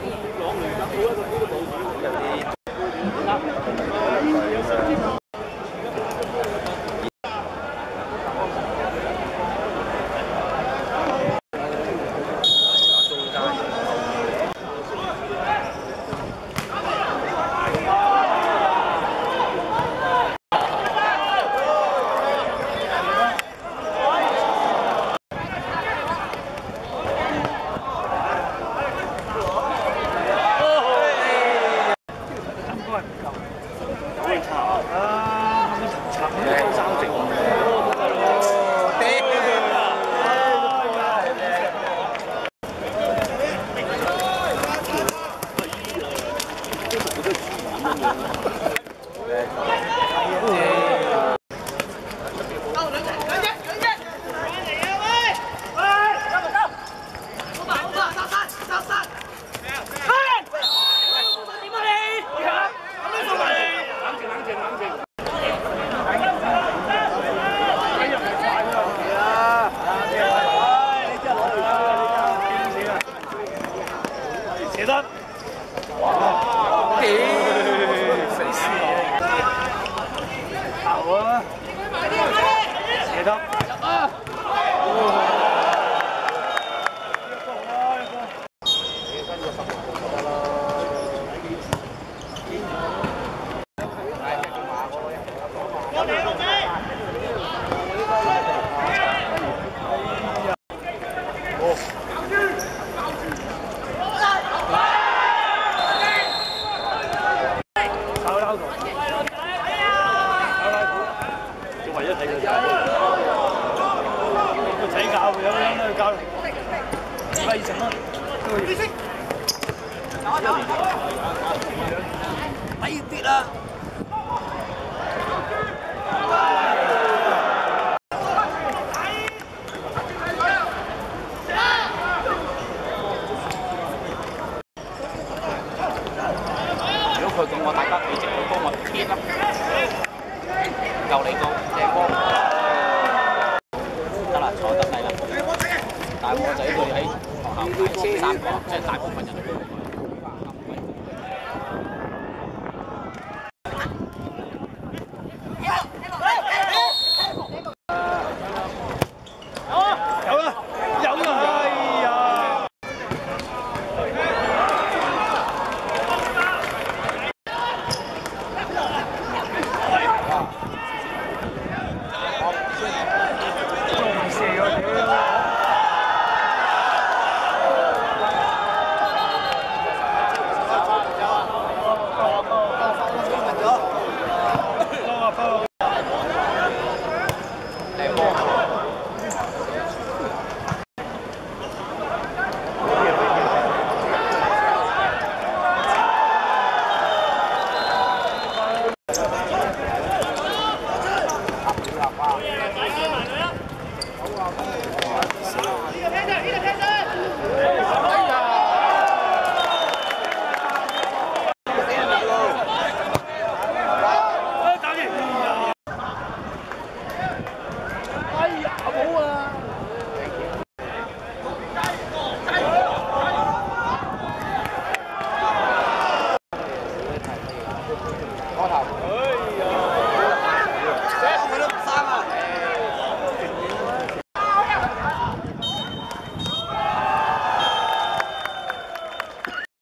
Yeah. 对头啊！长的都三尺多，多大喽？大哥呀！哎！你们买鞋抵跌啦！如果佢咁，我大家你直接幫我貼啦，夠你個三個，即係大部分人